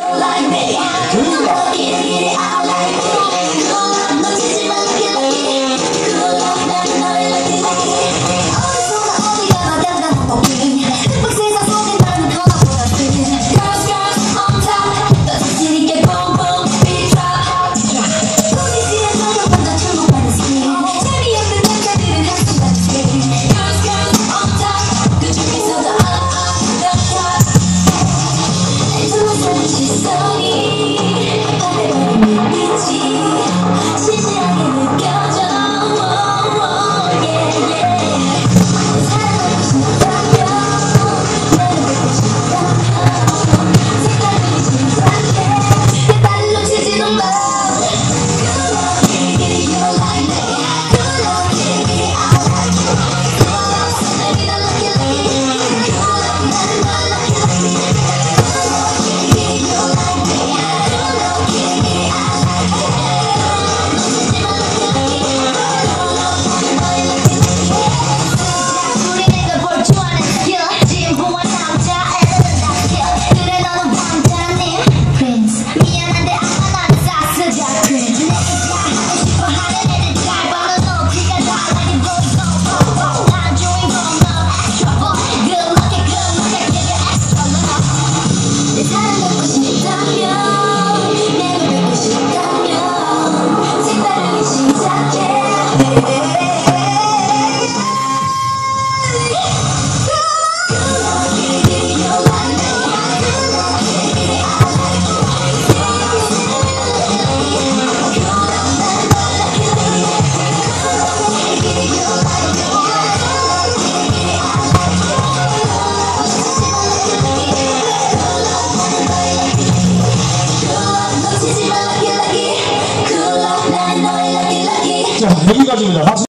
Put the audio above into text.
like me. Do it. It out like me. 진짜 여기까지입니다. 박수.